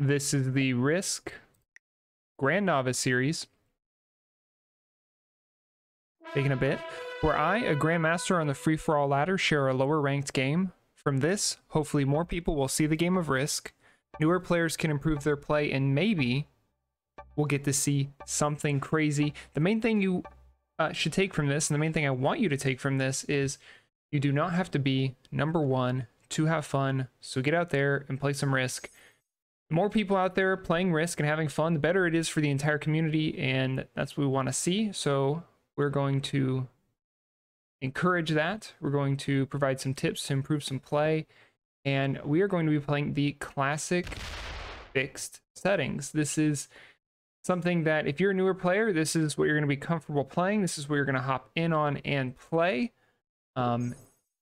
This is the Risk Grandnovice series. Taking a bit. Where I, a Grandmaster on the free for all ladder, share a lower ranked game. From this, hopefully more people will see the game of Risk. Newer players can improve their play, and maybe we'll get to see something crazy. The main thing you uh, should take from this, and the main thing I want you to take from this, is you do not have to be number one to have fun. So get out there and play some Risk. More people out there playing Risk and having fun, the better it is for the entire community, and that's what we want to see. So we're going to encourage that. We're going to provide some tips to improve some play, and we are going to be playing the classic fixed settings. This is something that if you're a newer player, this is what you're going to be comfortable playing. This is what you're going to hop in on and play. Um,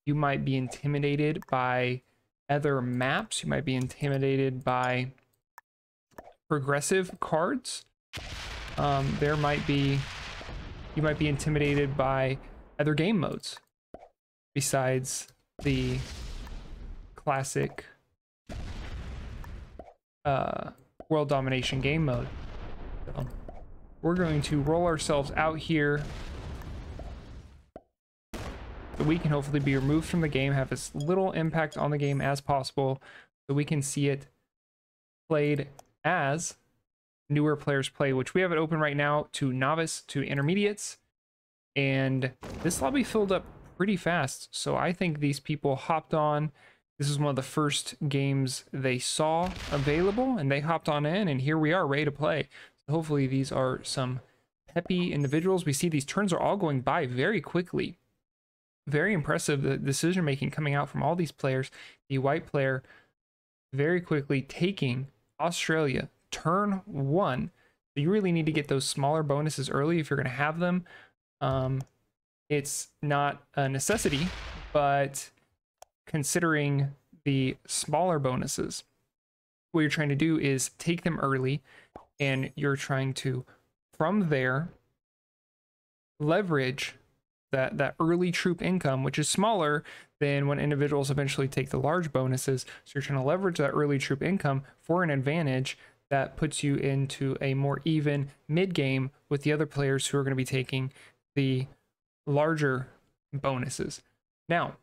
you might be intimidated by other maps. You might be intimidated by progressive cards. Um, there might be you might be intimidated by other game modes besides the classic uh, world domination game mode. So we're going to roll ourselves out here so we can hopefully be removed from the game, have as little impact on the game as possible, so we can see it played as newer players play, which we have it open right now to novice to intermediates. And this lobby filled up pretty fast. So I think these people hopped on. This is one of the first games they saw available and they hopped on in and here we are ready to play. So hopefully these are some peppy individuals. We see these turns are all going by very quickly. Very impressive the decision making coming out from all these players. The white player very quickly taking Australia turn one. You really need to get those smaller bonuses early if you're going to have them. Um, it's not a necessity, but considering the smaller bonuses, what you're trying to do is take them early and you're trying to, from there, leverage that, that early troop income, which is smaller than when individuals eventually take the large bonuses. So you're trying to leverage that early troop income for an advantage that puts you into a more even mid game with the other players who are going to be taking the larger bonuses. Now,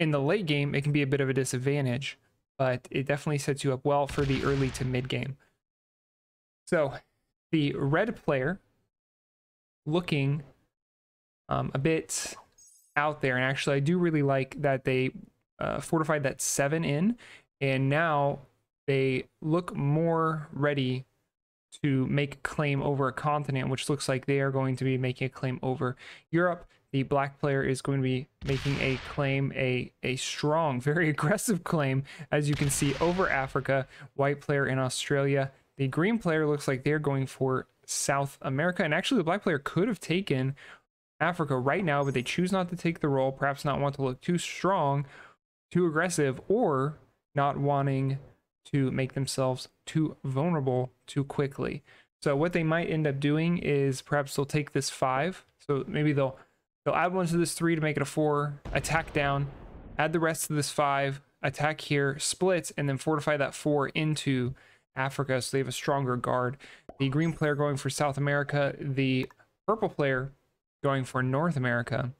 in the late game, it can be a bit of a disadvantage, but it definitely sets you up well for the early to mid game. So, the red player looking um, a bit out there, and actually, I do really like that they uh, fortified that seven in, and now they look more ready to make a claim over a continent, which looks like they are going to be making a claim over Europe. The black player is going to be making a claim, a, a strong, very aggressive claim, as you can see, over Africa. White player in Australia. The green player looks like they're going for South America. And actually, the black player could have taken Africa right now, but they choose not to take the roll, perhaps not want to look too strong, too aggressive, or not wanting to make themselves too vulnerable too quickly. So what they might end up doing is perhaps they'll take this five. So maybe they'll they'll add one to this three to make it a four, attack down, add the rest to this five, attack here, split, and then fortify that four into Africa so they have a stronger guard. The green player going for South America, the purple player going for North America.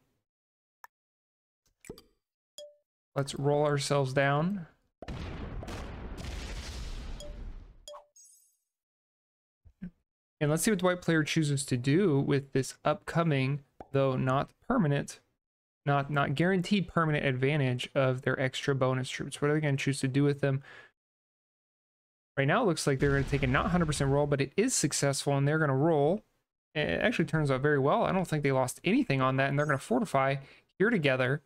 Let's roll ourselves down. And let's see what the white player chooses to do with this upcoming, though not permanent, not not guaranteed permanent advantage of their extra bonus troops. What are they going to choose to do with them? Right now, it looks like they're going to take a not 100% roll, but it is successful, and they're going to roll. It actually turns out very well. I don't think they lost anything on that, and they're going to fortify here together.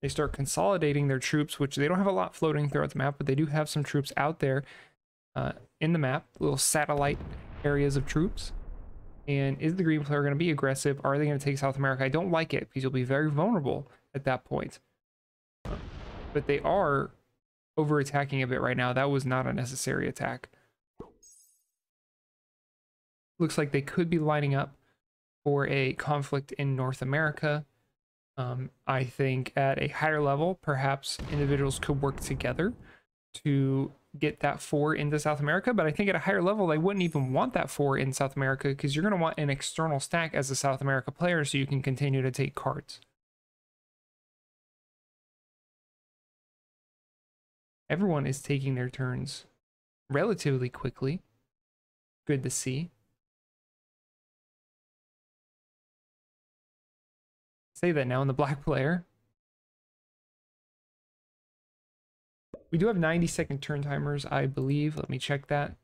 They start consolidating their troops, which they don't have a lot floating throughout the map, but they do have some troops out there uh, in the map, little satellite areas of troops. And is the green player going to be aggressive? Are they going to take South America? I don't like it because you'll be very vulnerable at that point. But they are over attacking a bit right now. That was not a necessary attack. Looks like they could be lining up for a conflict in North America. Um, I think at a higher level, perhaps individuals could work together to get that four into South America, but I think at a higher level, they wouldn't even want that four in South America because you're going to want an external stack as a South America player so you can continue to take cards. Everyone is taking their turns relatively quickly. Good to see. Say that now in the black player. We do have 90 second turn timers, I believe. Let me check that.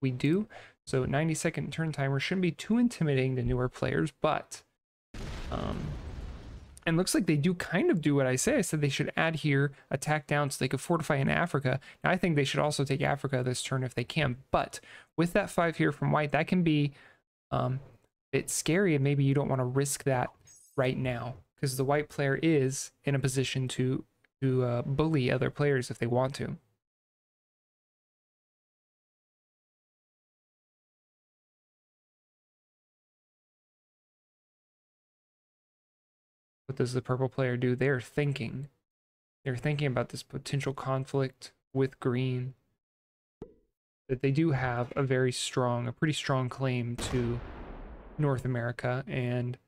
We do. So 90 second turn timer shouldn't be too intimidating to newer players, but um, and looks like they do kind of do what I say. I said they should add here, attack down so they could fortify in Africa. Now I think they should also take Africa this turn if they can. But with that five here from white, that can be um, a bit scary and maybe you don't want to risk that right now because the white player is in a position to to uh, bully other players if they want to. What does the purple player do? They're thinking. They're thinking about this potential conflict with green. That they do have a very strong, a pretty strong claim to North America, and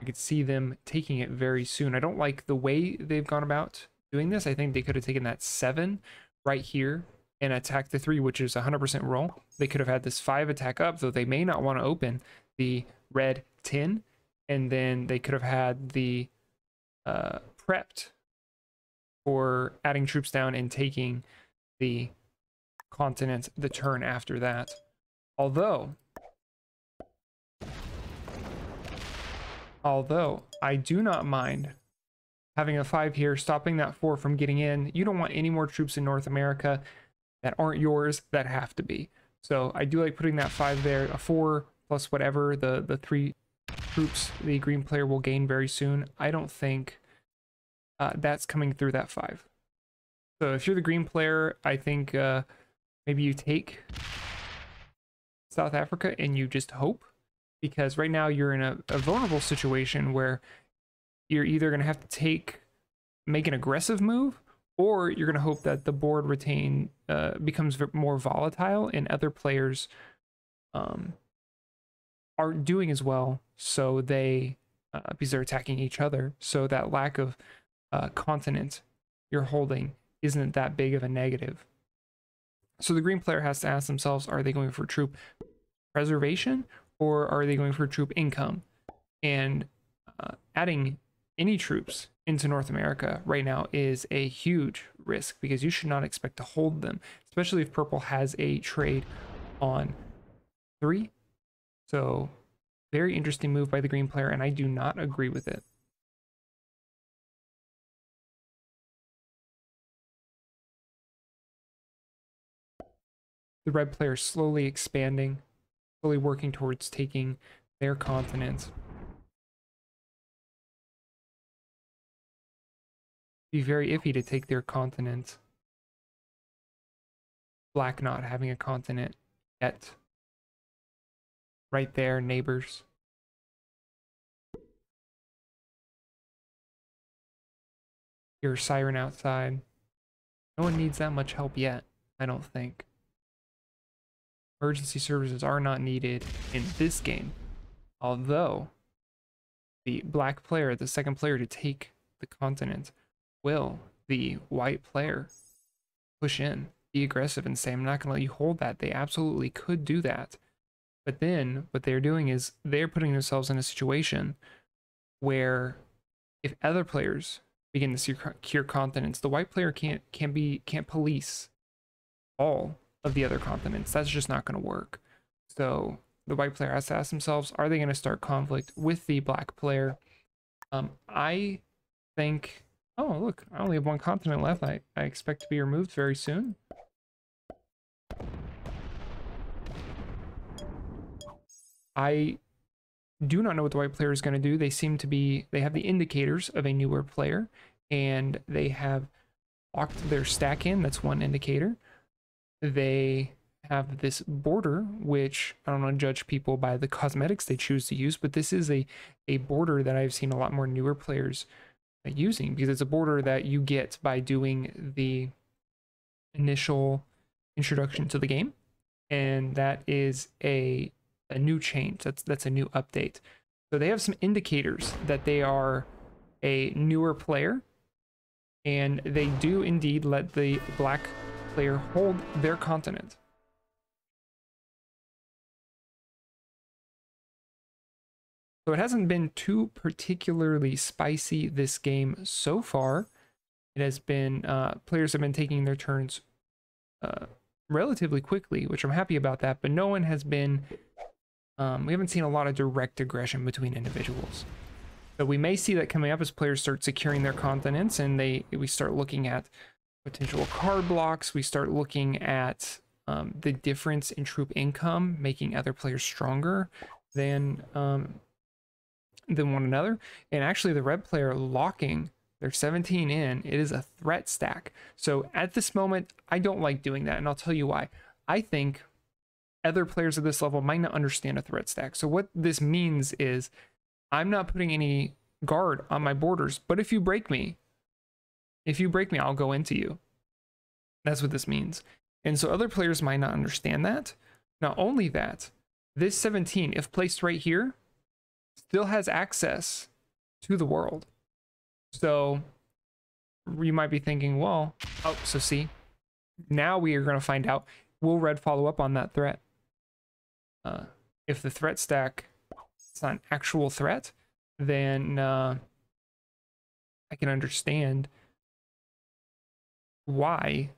I could see them taking it very soon. I don't like the way they've gone about doing this. I think they could have taken that seven right here and attacked the three, which is 100% roll. They could have had this five attack up, though they may not want to open the red 10. And then they could have had the uh, prepped for adding troops down and taking the continent the turn after that. Although Although I do not mind having a five here, stopping that four from getting in. You don't want any more troops in North America that aren't yours that have to be. So I do like putting that five there, a four plus whatever the, the three troops the green player will gain very soon. I don't think uh, that's coming through that five. So if you're the green player, I think uh, maybe you take South Africa and you just hope because right now you're in a, a vulnerable situation where you're either going to have to take make an aggressive move or you're going to hope that the board retain uh, becomes more volatile and other players um, aren't doing as well so they uh, because they're attacking each other. So that lack of uh, continent you're holding isn't that big of a negative. So the green player has to ask themselves are they going for troop preservation or are they going for troop income? And uh, adding any troops into North America right now is a huge risk because you should not expect to hold them, especially if purple has a trade on three. So, very interesting move by the green player, and I do not agree with it. The red player slowly expanding slowly working towards taking their continent. Be very iffy to take their continent. Black not having a continent yet. Right there, neighbors. Your siren outside. No one needs that much help yet, I don't think. Emergency services are not needed in this game. Although the black player, the second player to take the continent, will the white player push in, be aggressive, and say, I'm not going to let you hold that. They absolutely could do that. But then what they're doing is they're putting themselves in a situation where if other players begin to secure continents, the white player can't can be can't police all of the other continents. That's just not going to work. So the white player has to ask themselves, are they going to start conflict with the black player? Um, I think, oh, look, I only have one continent left. I, I expect to be removed very soon. I do not know what the white player is going to do. They seem to be, they have the indicators of a newer player and they have locked their stack in. That's one indicator they have this border, which I don't want to judge people by the cosmetics they choose to use, but this is a, a border that I've seen a lot more newer players uh, using because it's a border that you get by doing the initial introduction to the game, and that is a a new change. That's that's a new update. So they have some indicators that they are a newer player, and they do indeed let the black player hold their continent. So it hasn't been too particularly spicy this game so far. It has been, uh, players have been taking their turns uh, relatively quickly, which I'm happy about that, but no one has been, um, we haven't seen a lot of direct aggression between individuals. So we may see that coming up as players start securing their continents and they we start looking at potential card blocks. We start looking at um, the difference in troop income, making other players stronger than um, than one another. And actually, the red player locking their 17 in, it is a threat stack. So at this moment, I don't like doing that, and I'll tell you why. I think other players at this level might not understand a threat stack. So what this means is I'm not putting any guard on my borders, but if you break me, if you break me, I'll go into you. That's what this means. And so other players might not understand that. Not only that, this 17, if placed right here, still has access to the world. So you might be thinking, well, oh, so see, now we are going to find out will red follow up on that threat? Uh, if the threat stack is not an actual threat, then uh, I can understand why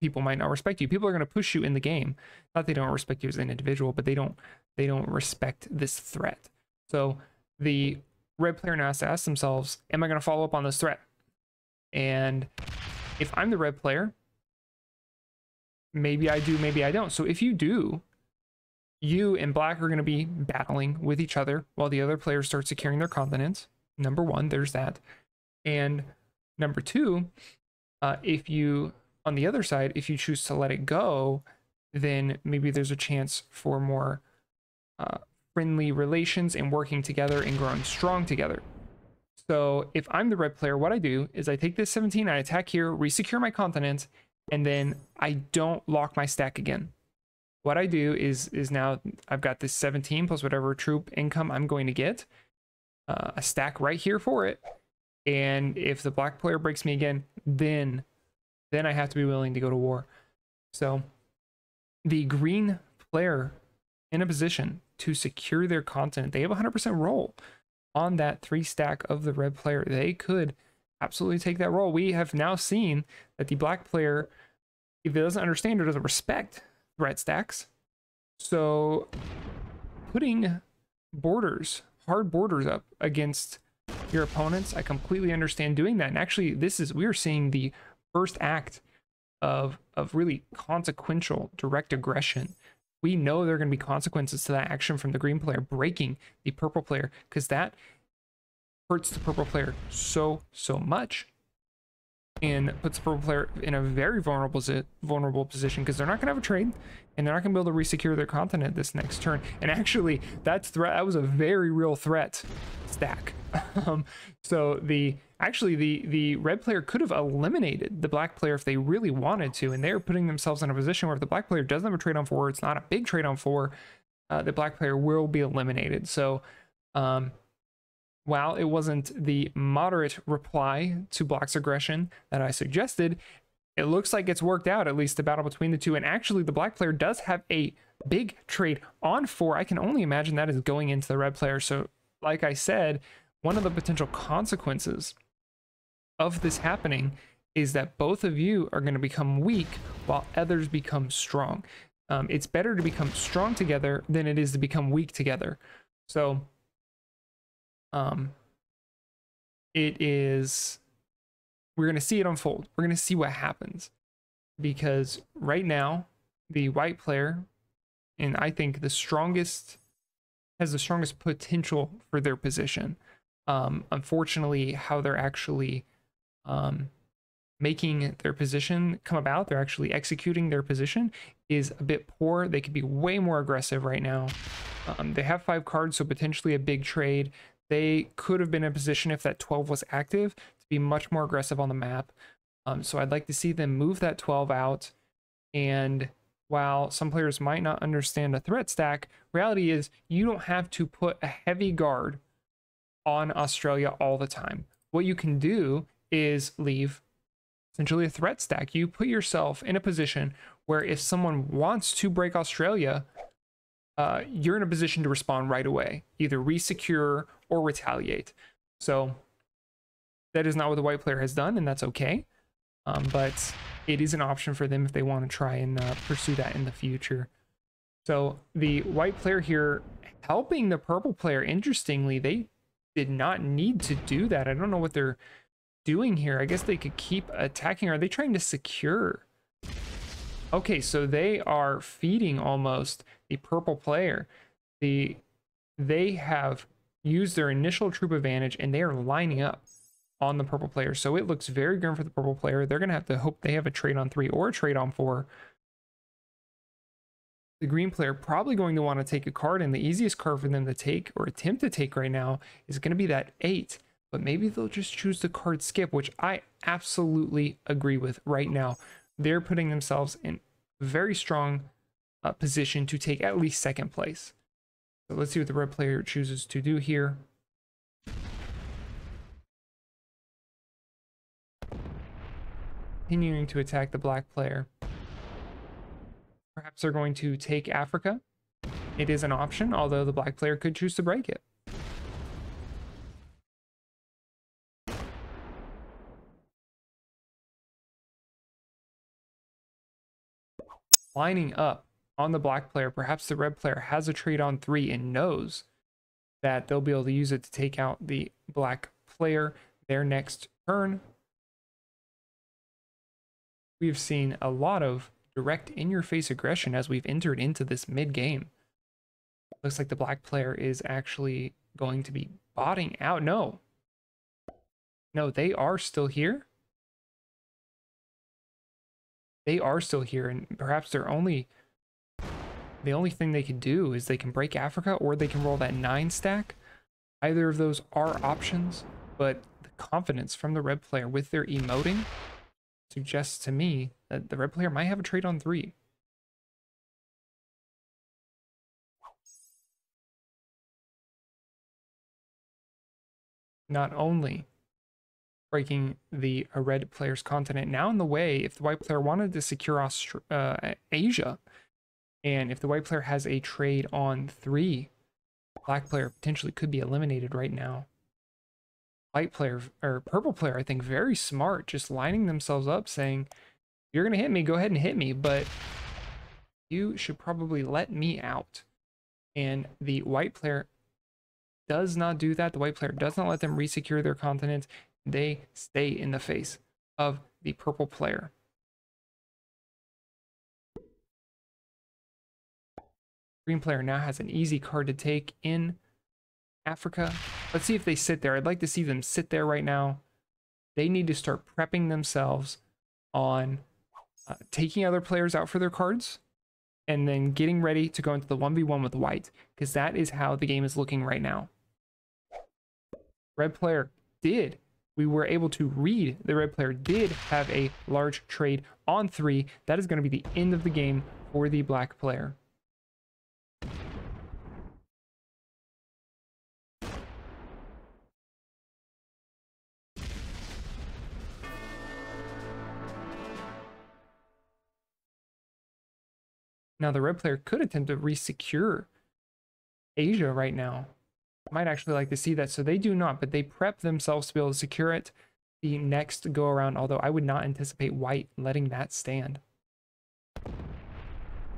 people might not respect you. People are going to push you in the game. Not they don't respect you as an individual, but they don't they don't respect this threat. So the red player now has to ask themselves, am I going to follow up on this threat? And if I'm the red player, maybe I do, maybe I don't. So if you do, you and black are going to be battling with each other while the other players start securing their continents. Number one, there's that. And number two, uh, if you, on the other side, if you choose to let it go, then maybe there's a chance for more uh, friendly relations and working together and growing strong together. So if I'm the red player, what I do is I take this 17, I attack here, resecure my continent, and then I don't lock my stack again. What I do is is now I've got this 17 plus whatever troop income I'm going to get, uh, a stack right here for it. And if the black player breaks me again, then then I have to be willing to go to war. So the green player in a position to secure their continent, they have 100% roll on that three stack of the red player. They could absolutely take that roll. We have now seen that the black player, if it doesn't understand or doesn't respect threat stacks, so putting borders, hard borders up against your opponents, I completely understand doing that. And actually, this is we are seeing the first act of of really consequential direct aggression. We know there are going to be consequences to that action from the green player breaking the purple player because that hurts the purple player so so much and puts the purple player in a very vulnerable vulnerable position because they're not going to have a trade and they're not going to be able to resecure their continent this next turn. And actually that's threat that was a very real threat stack. Um, so the actually the the red player could have eliminated the black player if they really wanted to and they're putting themselves in a position where if the black player doesn't have a trade on four it's not a big trade on four uh, the black player will be eliminated. So um, while it wasn't the moderate reply to black's aggression that i suggested it looks like it's worked out at least the battle between the two and actually the black player does have a big trade on four i can only imagine that is going into the red player so like i said one of the potential consequences of this happening is that both of you are going to become weak while others become strong. Um, it's better to become strong together than it is to become weak together. So, um, it is, we're going to see it unfold. We're going to see what happens because right now, the white player, and I think the strongest, has the strongest potential for their position. Um, unfortunately, how they're actually um, making their position come about, they're actually executing their position, is a bit poor. They could be way more aggressive right now. Um, they have five cards, so potentially a big trade. They could have been in a position if that 12 was active to be much more aggressive on the map. Um, so I'd like to see them move that 12 out. And while some players might not understand a threat stack, reality is you don't have to put a heavy guard on Australia all the time. What you can do is leave essentially a threat stack. You put yourself in a position where if someone wants to break Australia, uh, you're in a position to respond right away, either resecure or retaliate. So that is not what the white player has done, and that's okay. Um, but it is an option for them if they want to try and uh, pursue that in the future. So the white player here helping the purple player, interestingly, they did not need to do that. I don't know what they're doing here. I guess they could keep attacking. Are they trying to secure? Okay, so they are feeding almost the purple player. The they have used their initial troop advantage and they are lining up on the purple player. So it looks very grim for the purple player. They're going to have to hope they have a trade on three or a trade on four. The green player probably going to want to take a card, and the easiest card for them to take or attempt to take right now is going to be that eight. But maybe they'll just choose the card skip, which I absolutely agree with right now. They're putting themselves in very strong uh, position to take at least second place. So let's see what the red player chooses to do here. Continuing to attack the black player. Perhaps they're going to take Africa. It is an option, although the black player could choose to break it. lining up on the black player, perhaps the red player has a trade on three and knows that they'll be able to use it to take out the black player their next turn. We've seen a lot of direct in-your-face aggression as we've entered into this mid-game. Looks like the black player is actually going to be botting out. No. No, they are still here. they are still here and perhaps they're only the only thing they can do is they can break Africa or they can roll that nine stack. Either of those are options, but the confidence from the red player with their emoting suggests to me that the red player might have a trade on three. Not only breaking the uh, red player's continent. Now in the way, if the white player wanted to secure uh, Asia, and if the white player has a trade on three, black player potentially could be eliminated right now. White player or purple player, I think, very smart, just lining themselves up, saying, "You're gonna hit me. Go ahead and hit me, but you should probably let me out." And the white player does not do that. The white player does not let them resecure their continent they stay in the face of the purple player. Green player now has an easy card to take in Africa. Let's see if they sit there. I'd like to see them sit there right now. They need to start prepping themselves on uh, taking other players out for their cards and then getting ready to go into the 1v1 with white because that is how the game is looking right now. Red player did we were able to read the red player did have a large trade on three. That is going to be the end of the game for the black player. Now the red player could attempt to resecure Asia right now might actually like to see that. So they do not, but they prep themselves to be able to secure it the next go around, although I would not anticipate white letting that stand.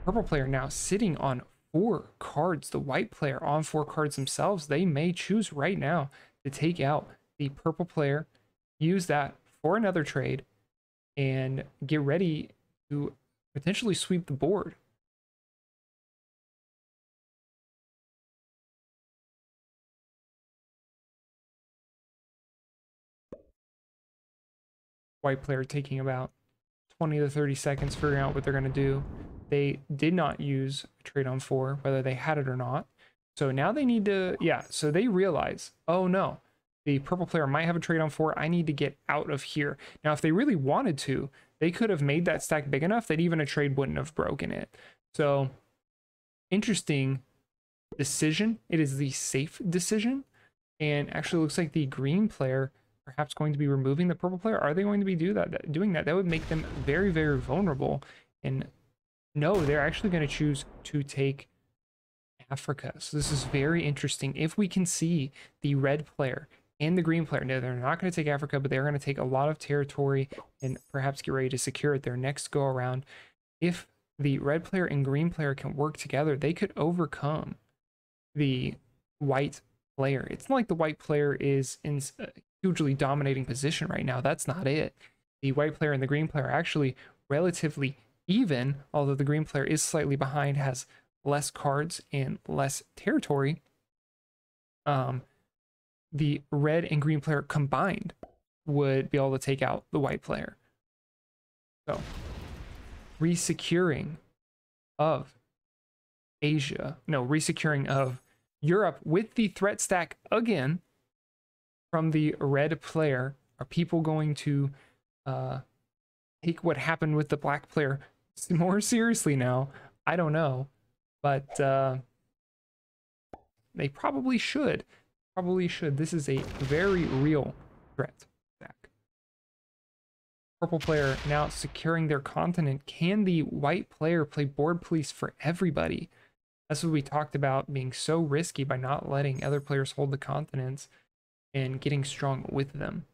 Purple player now sitting on four cards. The white player on four cards themselves. They may choose right now to take out the purple player, use that for another trade, and get ready to potentially sweep the board. White player taking about 20 to 30 seconds figuring out what they're going to do. They did not use trade on four, whether they had it or not. So now they need to, yeah, so they realize, oh no, the purple player might have a trade on four. I need to get out of here. Now, if they really wanted to, they could have made that stack big enough that even a trade wouldn't have broken it. So, interesting decision. It is the safe decision. And actually looks like the green player perhaps going to be removing the purple player. Are they going to be do that doing that? That would make them very, very vulnerable. And no, they're actually going to choose to take Africa. So this is very interesting. If we can see the red player and the green player, no, they're not going to take Africa, but they're going to take a lot of territory and perhaps get ready to secure it their next go around. If the red player and green player can work together, they could overcome the white player. It's not like the white player is in a uh, hugely dominating position right now. That's not it. The white player and the green player are actually relatively even, although the green player is slightly behind, has less cards and less territory, um, the red and green player combined would be able to take out the white player. So, resecuring of Asia, no, resecuring of Europe with the threat stack again from the red player. Are people going to uh, take what happened with the black player more seriously now? I don't know but uh, they probably should. Probably should. This is a very real threat. Purple player now securing their continent. Can the white player play board police for everybody? That's what we talked about being so risky by not letting other players hold the continents and getting strong with them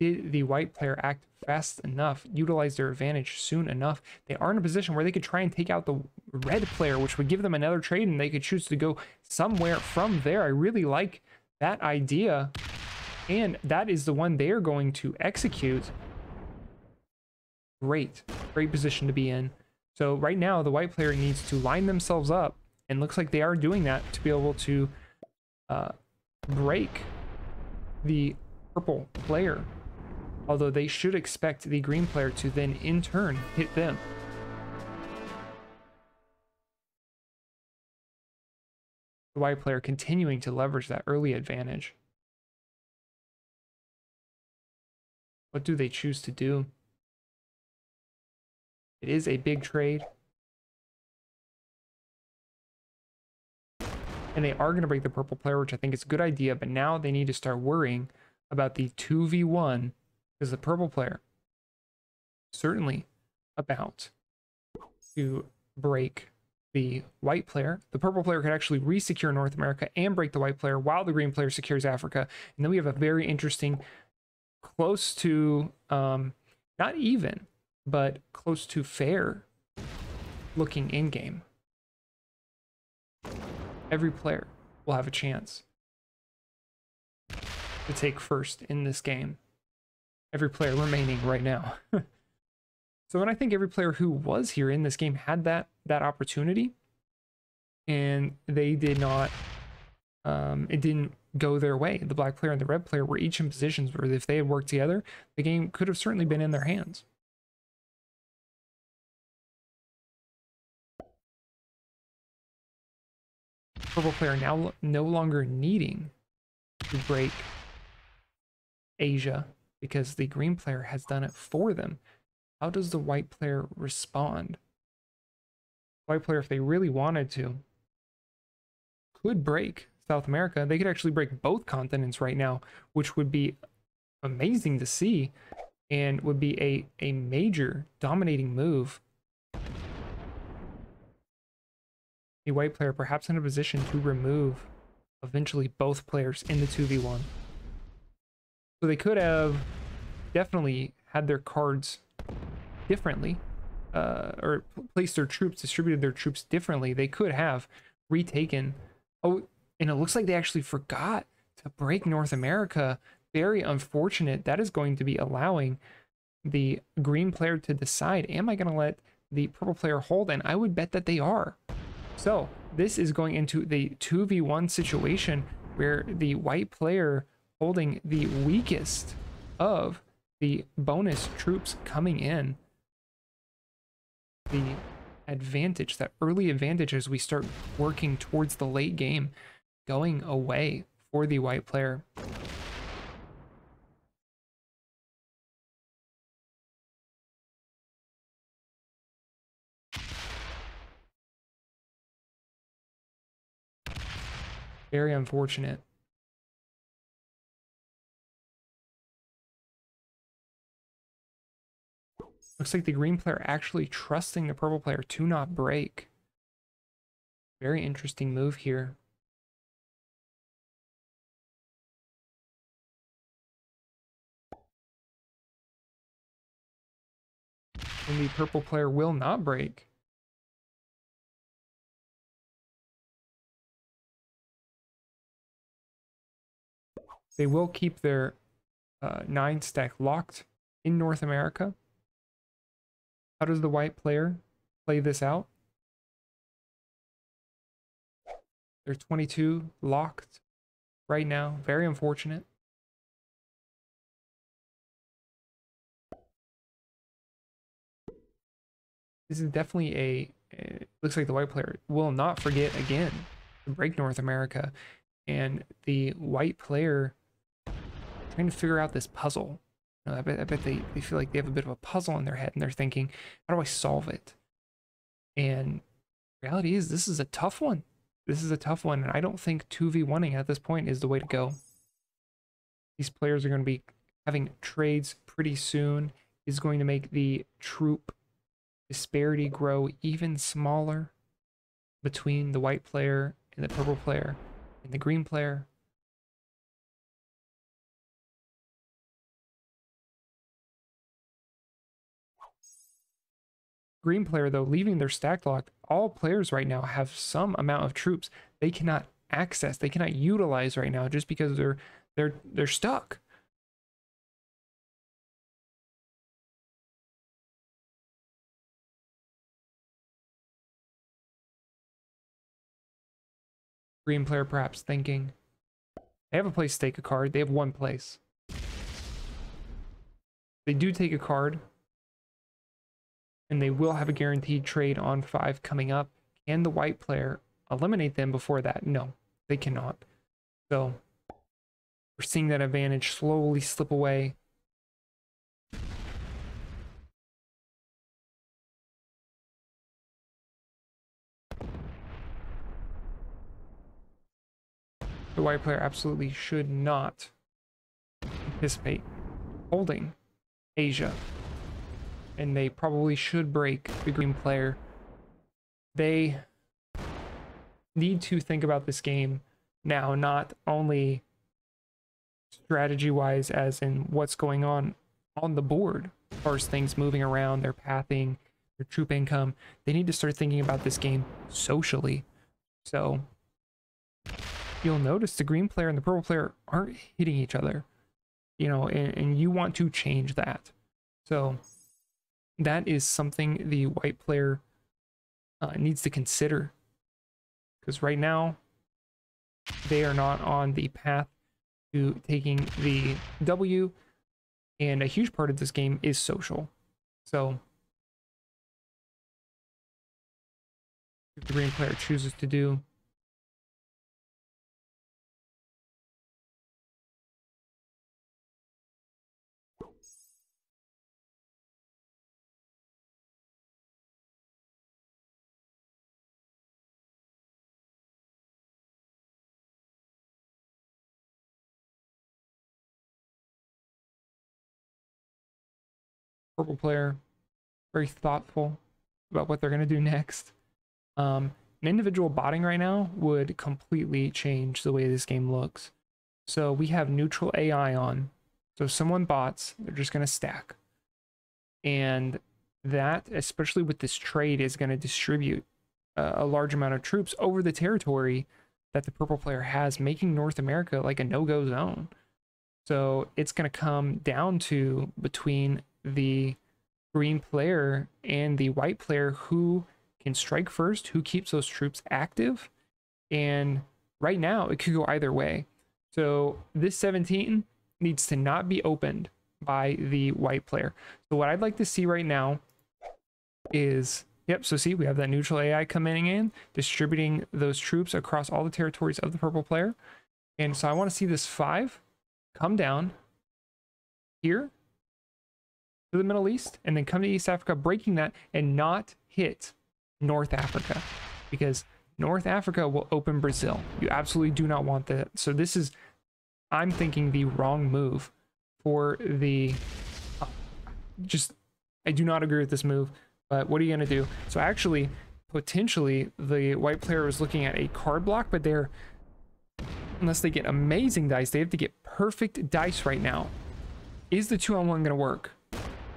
did the white player act fast enough, utilize their advantage soon enough, they are in a position where they could try and take out the red player, which would give them another trade, and they could choose to go somewhere from there. I really like that idea, and that is the one they are going to execute. Great, great position to be in. So right now, the white player needs to line themselves up, and looks like they are doing that to be able to uh, break the purple player although they should expect the green player to then in turn hit them. The white player continuing to leverage that early advantage. What do they choose to do? It is a big trade. And they are going to break the purple player, which I think is a good idea, but now they need to start worrying about the 2v1 because the purple player certainly about to break the white player. The purple player could actually resecure North America and break the white player while the green player secures Africa. And then we have a very interesting, close to, um, not even, but close to fair looking in game. Every player will have a chance to take first in this game every player remaining right now. so, and I think every player who was here in this game had that that opportunity, and they did not. Um, it didn't go their way. The black player and the red player were each in positions where if they had worked together, the game could have certainly been in their hands. Purple player now no longer needing to break Asia because the green player has done it for them. How does the white player respond? White player, if they really wanted to, could break South America. They could actually break both continents right now, which would be amazing to see and would be a, a major dominating move. White player perhaps in a position to remove eventually both players in the 2v1. So they could have definitely had their cards differently, uh, or placed their troops, distributed their troops differently. They could have retaken. Oh, and it looks like they actually forgot to break North America. Very unfortunate. That is going to be allowing the green player to decide am I going to let the purple player hold? And I would bet that they are. So this is going into the 2v1 situation where the white player holding the weakest of the bonus troops coming in. The advantage, that early advantage as we start working towards the late game, going away for the white player. Very unfortunate. Looks like the green player actually trusting the purple player to not break. Very interesting move here. And the purple player will not break. They will keep their uh, nine stack locked in North America. How does the white player play this out? They're 22 locked right now. Very unfortunate. This is definitely a. It looks like the white player will not forget again to break North America, and the white player trying to figure out this puzzle. You know, I bet, I bet they, they feel like they have a bit of a puzzle in their head and they're thinking, how do I solve it? And reality is, this is a tough one. This is a tough one. And I don't think 2v1ing at this point is the way to go. These players are going to be having trades pretty soon, is going to make the troop disparity grow even smaller between the white player and the purple player and the green player. Green player though leaving their stack locked all players right now have some amount of troops they cannot access they cannot utilize right now just because they're they're they're stuck. Green player perhaps thinking they have a place to take a card. They have one place. They do take a card and they will have a guaranteed trade on five coming up. Can the white player eliminate them before that? No, they cannot. So we're seeing that advantage slowly slip away. The white player absolutely should not anticipate holding Asia and they probably should break the green player. They need to think about this game now, not only strategy wise, as in what's going on on the board, as far as things moving around, their pathing, their troop income. They need to start thinking about this game socially. So you'll notice the green player and the purple player aren't hitting each other, you know, and, and you want to change that. So that is something the white player uh, needs to consider. Because right now, they are not on the path to taking the W, and a huge part of this game is social. So, if the green player chooses to do purple player, very thoughtful about what they're going to do next. Um, an individual botting right now would completely change the way this game looks. So we have neutral AI on. So if someone bots, they're just going to stack. And that, especially with this trade, is going to distribute a large amount of troops over the territory that the purple player has, making North America like a no-go zone. So it's going to come down to between the green player and the white player who can strike first, who keeps those troops active. And right now, it could go either way. So this 17 needs to not be opened by the white player. So what I'd like to see right now is, yep, so see, we have that neutral AI coming in, distributing those troops across all the territories of the purple player. And so I want to see this five come down here to the Middle East and then come to East Africa, breaking that and not hit North Africa because North Africa will open Brazil. You absolutely do not want that. So this is, I'm thinking, the wrong move for the. Just, I do not agree with this move. But what are you gonna do? So actually, potentially, the white player was looking at a card block, but they're unless they get amazing dice, they have to get perfect dice right now. Is the two on one gonna work?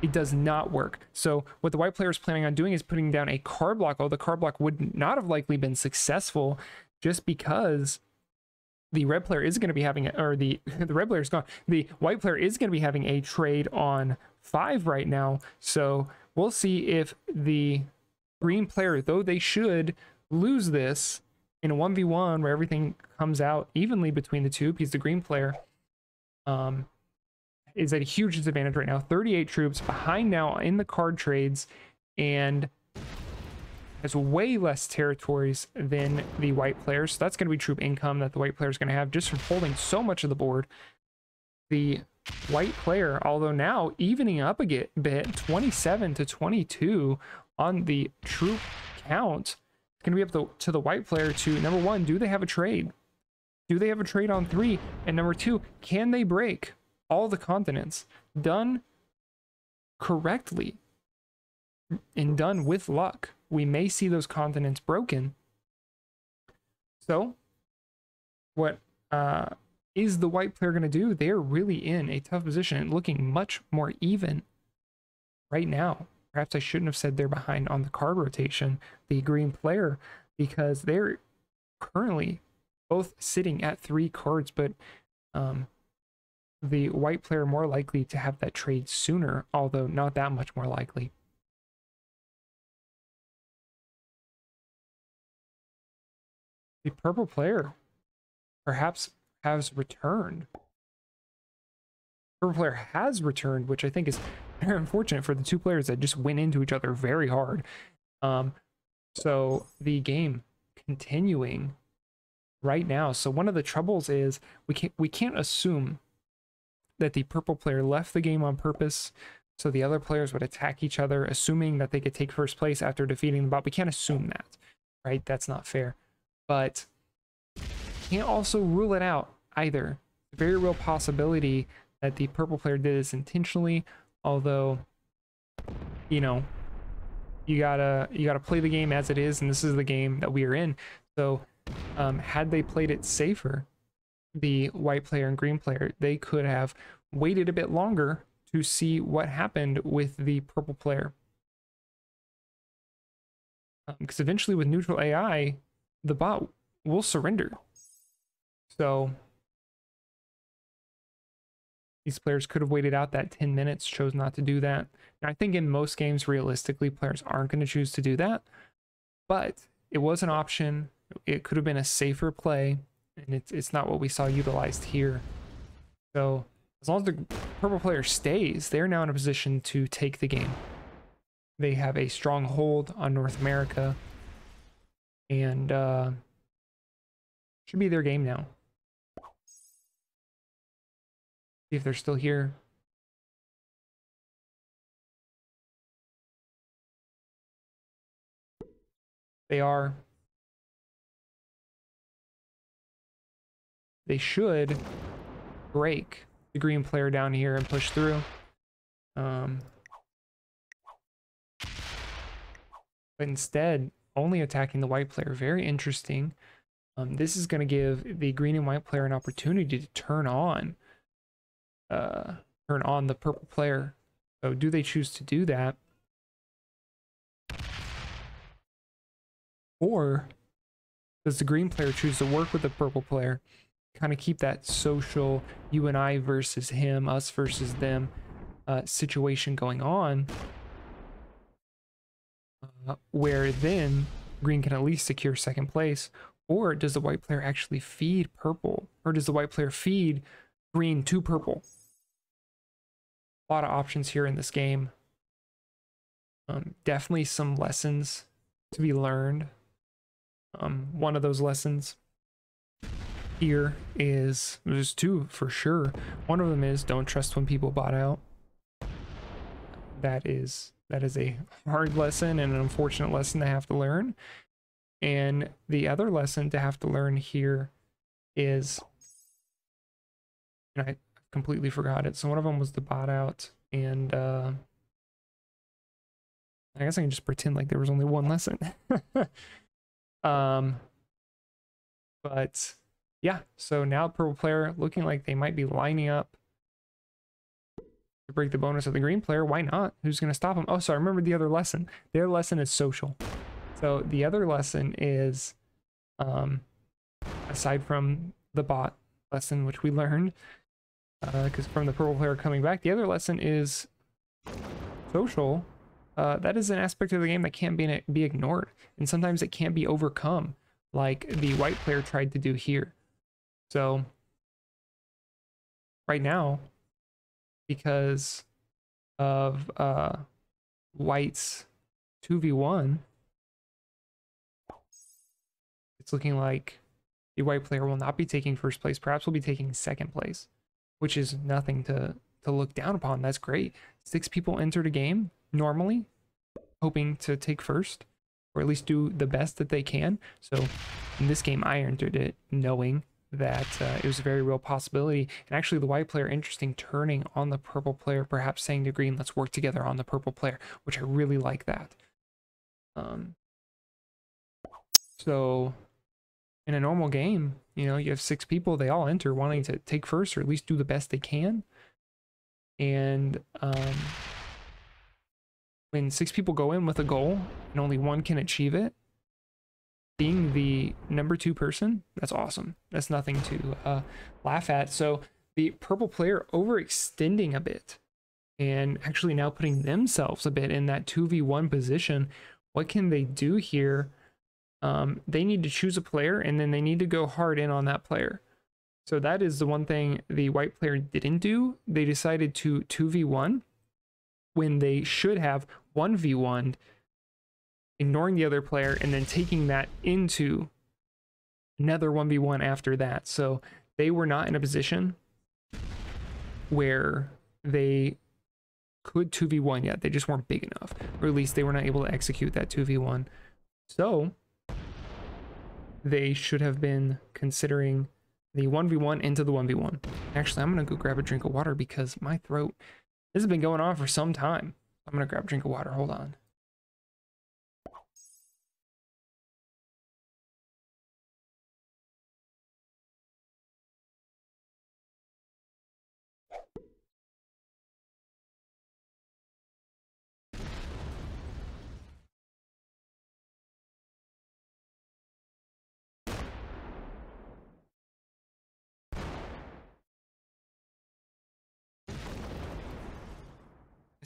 It does not work. So what the white player is planning on doing is putting down a card block. Oh, the card block would not have likely been successful just because the red player is going to be having, or the, the red player is gone. The white player is going to be having a trade on five right now. So we'll see if the green player, though they should lose this in a 1v1 where everything comes out evenly between the two, because the green player um, is at a huge disadvantage right now. 38 troops behind now in the card trades and has way less territories than the white players. So that's going to be troop income that the white player is going to have just from holding so much of the board. The white player, although now evening up a bit, 27 to 22 on the troop count, it's going to be up to, to the white player to, number one, do they have a trade? Do they have a trade on three? And number two, can they break? All the continents done correctly and done with luck, we may see those continents broken. So, what uh, is the white player going to do? They're really in a tough position and looking much more even right now. Perhaps I shouldn't have said they're behind on the card rotation, the green player, because they're currently both sitting at three cards, but um, the white player more likely to have that trade sooner, although not that much more likely. The purple player perhaps has returned. Purple player has returned, which I think is very unfortunate for the two players that just went into each other very hard. Um, so the game continuing right now. So one of the troubles is we can't we can't assume that the purple player left the game on purpose so the other players would attack each other, assuming that they could take first place after defeating the bot. We can't assume that, right? That's not fair. But can't also rule it out either. Very real possibility that the purple player did this intentionally, although, you know, you gotta you gotta play the game as it is, and this is the game that we are in. So, um, had they played it safer, the white player and green player, they could have waited a bit longer to see what happened with the purple player. Because um, eventually, with neutral AI, the bot will surrender. So these players could have waited out that 10 minutes, chose not to do that. I think in most games, realistically, players aren't going to choose to do that. But it was an option. It could have been a safer play and it's it's not what we saw utilized here. So as long as the purple player stays, they're now in a position to take the game. They have a strong hold on North America, and uh, should be their game now. See if they're still here. They are. They should break the green player down here and push through. Um, but instead, only attacking the white player. Very interesting. Um, this is going to give the green and white player an opportunity to turn on, uh, turn on the purple player. So, do they choose to do that? Or does the green player choose to work with the purple player? Kind of keep that social you and I versus him, us versus them uh, situation going on, uh, where then green can at least secure second place. Or does the white player actually feed purple? Or does the white player feed green to purple? A lot of options here in this game. Um, definitely some lessons to be learned. Um, one of those lessons here is there's two for sure. One of them is don't trust when people bought out. That is that is a hard lesson and an unfortunate lesson to have to learn. And the other lesson to have to learn here is and I completely forgot it. So one of them was the bot out and uh I guess I can just pretend like there was only one lesson. um but yeah, so now purple player looking like they might be lining up to break the bonus of the green player. Why not? Who's going to stop them? Oh, so I remember the other lesson. Their lesson is social. So the other lesson is, um, aside from the bot lesson, which we learned, uh, because uh, from the purple player coming back, the other lesson is social. Uh, that is an aspect of the game that can't be, be ignored, and sometimes it can't be overcome, like the white player tried to do here. So right now, because of uh, White's 2v1, it's looking like the white player will not be taking first place, perhaps will be taking second place, which is nothing to, to look down upon. That's great. Six people entered a game normally, hoping to take first, or at least do the best that they can. So in this game, I entered it knowing that uh, it was a very real possibility. And actually, the white player, interesting, turning on the purple player, perhaps saying to green, let's work together on the purple player, which I really like that. Um, so, in a normal game, you know, you have six people, they all enter wanting to take first or at least do the best they can. And um, when six people go in with a goal and only one can achieve it, being the number two person, that's awesome. That's nothing to uh, laugh at. So the purple player overextending a bit and actually now putting themselves a bit in that 2v1 position. What can they do here? Um, they need to choose a player and then they need to go hard in on that player. So that is the one thing the white player didn't do. They decided to 2v1 when they should have 1v1 ignoring the other player, and then taking that into another 1v1 after that. So they were not in a position where they could 2v1 yet. They just weren't big enough, or at least they were not able to execute that 2v1. So they should have been considering the 1v1 into the 1v1. Actually, I'm going to go grab a drink of water because my throat, this has been going on for some time. I'm going to grab a drink of water. Hold on.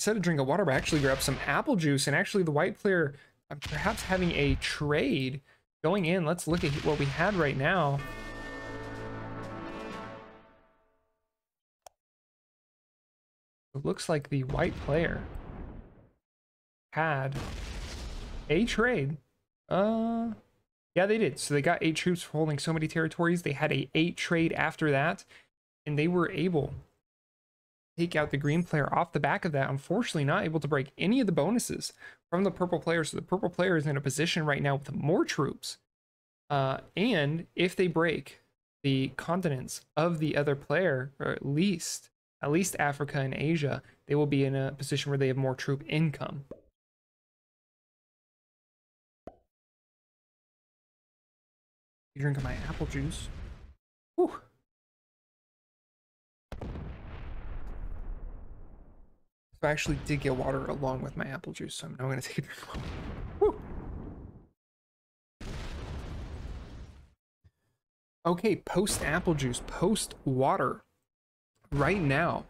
Instead of drink of water, but actually grab some apple juice. And actually, the white player uh, perhaps having a trade going in. Let's look at what we had right now. It looks like the white player had a trade. Uh, yeah, they did. So they got eight troops for holding so many territories. They had a eight trade after that, and they were able take out the green player off the back of that. Unfortunately, not able to break any of the bonuses from the purple player. So the purple player is in a position right now with more troops. Uh, and if they break the continents of the other player, or at least at least Africa and Asia, they will be in a position where they have more troop income. Drinking my apple juice. Whew. So I actually did get water along with my apple juice, so I'm now going to take a drink. Woo. Okay, post apple juice, post water. Right now,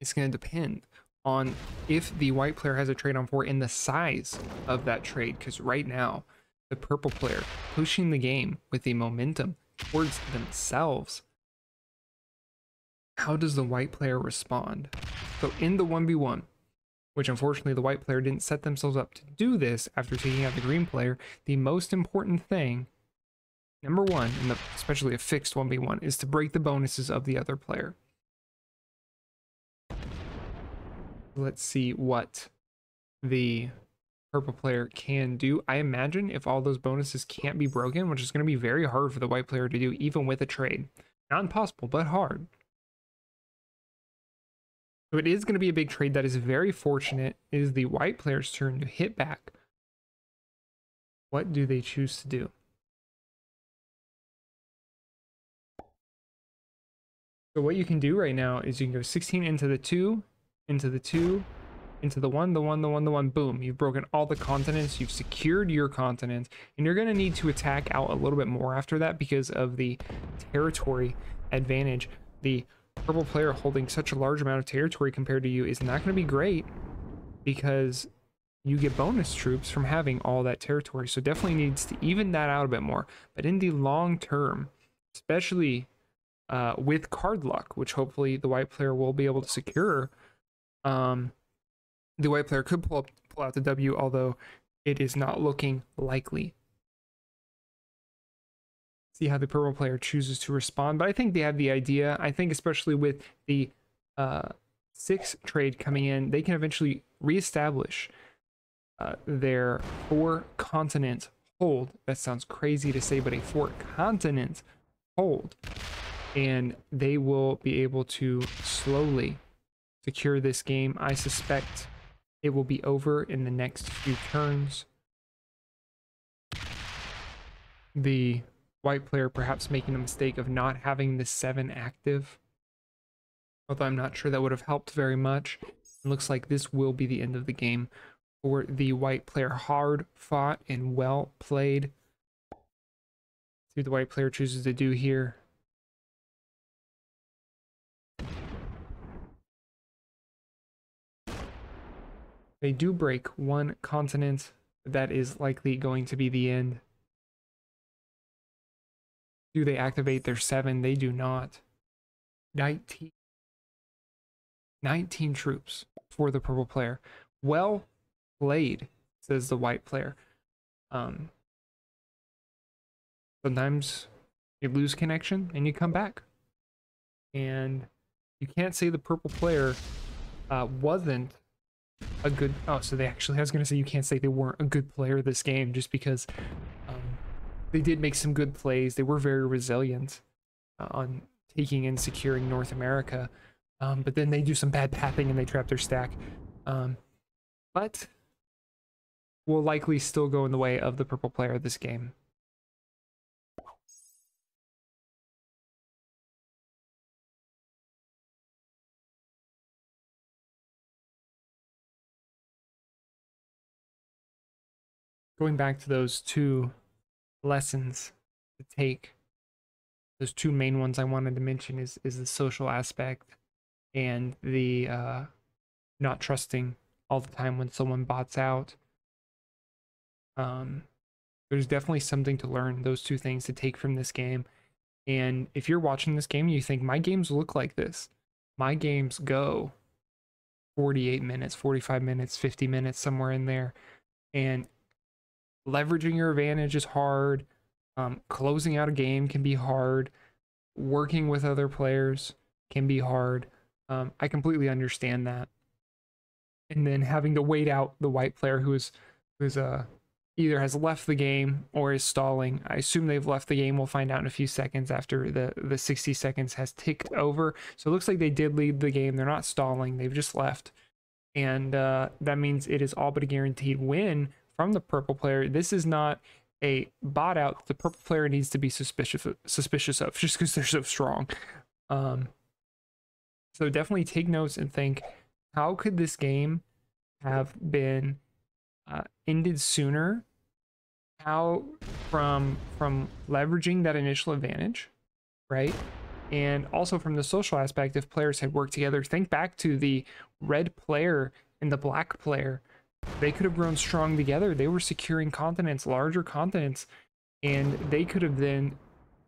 it's going to depend on if the white player has a trade on four and the size of that trade. Because right now, the purple player pushing the game with the momentum towards themselves. How does the white player respond? So in the 1v1, which unfortunately the white player didn't set themselves up to do this after taking out the green player, the most important thing number one, especially a fixed 1v1, is to break the bonuses of the other player. Let's see what the purple player can do. I imagine if all those bonuses can't be broken, which is going to be very hard for the white player to do, even with a trade. Not impossible, but hard. So it is going to be a big trade that is very fortunate. It is the white player's turn to hit back. What do they choose to do? So what you can do right now is you can go 16 into the 2, into the 2, into the 1, the 1, the 1, the 1. Boom. You've broken all the continents. You've secured your continent. And you're going to need to attack out a little bit more after that because of the territory advantage. The purple player holding such a large amount of territory compared to you is not going to be great because you get bonus troops from having all that territory. So definitely needs to even that out a bit more. But in the long term, especially uh, with card luck, which hopefully the white player will be able to secure, um, the white player could pull up, pull out the W, although it is not looking likely. See how the purple player chooses to respond, but I think they have the idea. I think especially with the uh, six trade coming in, they can eventually reestablish uh, their four continent hold. That sounds crazy to say, but a four continent hold. And they will be able to slowly secure this game. I suspect it will be over in the next few turns. The white player perhaps making a mistake of not having the 7 active. Although I'm not sure that would have helped very much. It looks like this will be the end of the game for the white player. Hard fought and well played. See what the white player chooses to do here. They do break one continent. That is likely going to be the end. Do they activate their seven? They do not. 19. 19 troops for the purple player. Well played, says the white player. Um, sometimes you lose connection and you come back. And you can't say the purple player uh, wasn't a good oh so they actually i was going to say you can't say they weren't a good player this game just because they did make some good plays. They were very resilient uh, on taking and securing north america. Um, but then they do some bad pathing and they trap their stack. Um, but will likely still go in the way of the purple player this game. Going back to those two lessons to take. Those two main ones i wanted to mention is is the social aspect and the uh not trusting all the time when someone bots out. Um there's definitely something to learn those two things to take from this game. And if you're watching this game you think my games look like this. My games go 48 minutes 45 minutes 50 minutes somewhere in there. And leveraging your advantage is hard. Um, closing out a game can be hard. Working with other players can be hard. Um, I completely understand that. And then having to wait out the white player who is who's uh either has left the game or is stalling. I assume they've left the game. We'll find out in a few seconds after the the 60 seconds has ticked over. So it looks like they did leave the game. They're not stalling. They've just left. And uh, that means it is all but a guaranteed win from the purple player. This is not a bot out the purple player needs to be suspicious suspicious of just because they're so strong. Um, so definitely take notes and think, how could this game have been uh, ended sooner? How from from leveraging that initial advantage, right? And also from the social aspect, if players had worked together, think back to the red player and the black player they could have grown strong together. They were securing continents, larger continents, and they could have then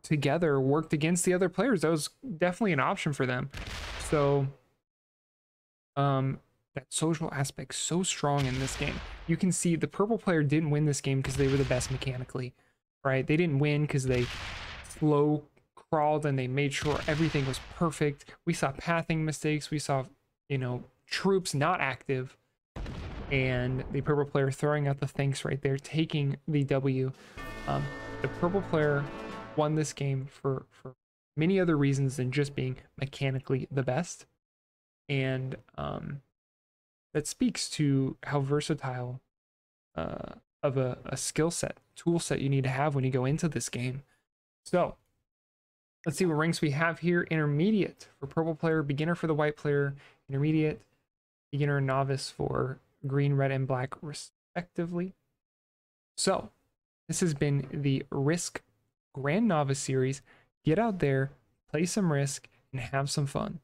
together worked against the other players. That was definitely an option for them. So um that social aspect so strong in this game. You can see the purple player didn't win this game because they were the best mechanically. right? They didn't win because they slow crawled and they made sure everything was perfect. We saw pathing mistakes. We saw, you know, troops not active. And the purple player throwing out the thanks right there, taking the W. Um, the purple player won this game for, for many other reasons than just being mechanically the best. And um, that speaks to how versatile uh, of a, a skill set, tool set you need to have when you go into this game. So let's see what ranks we have here. Intermediate for purple player, beginner for the white player, intermediate, beginner novice for green, red, and black, respectively. So this has been the Risk Grandnovice series. Get out there, play some Risk, and have some fun.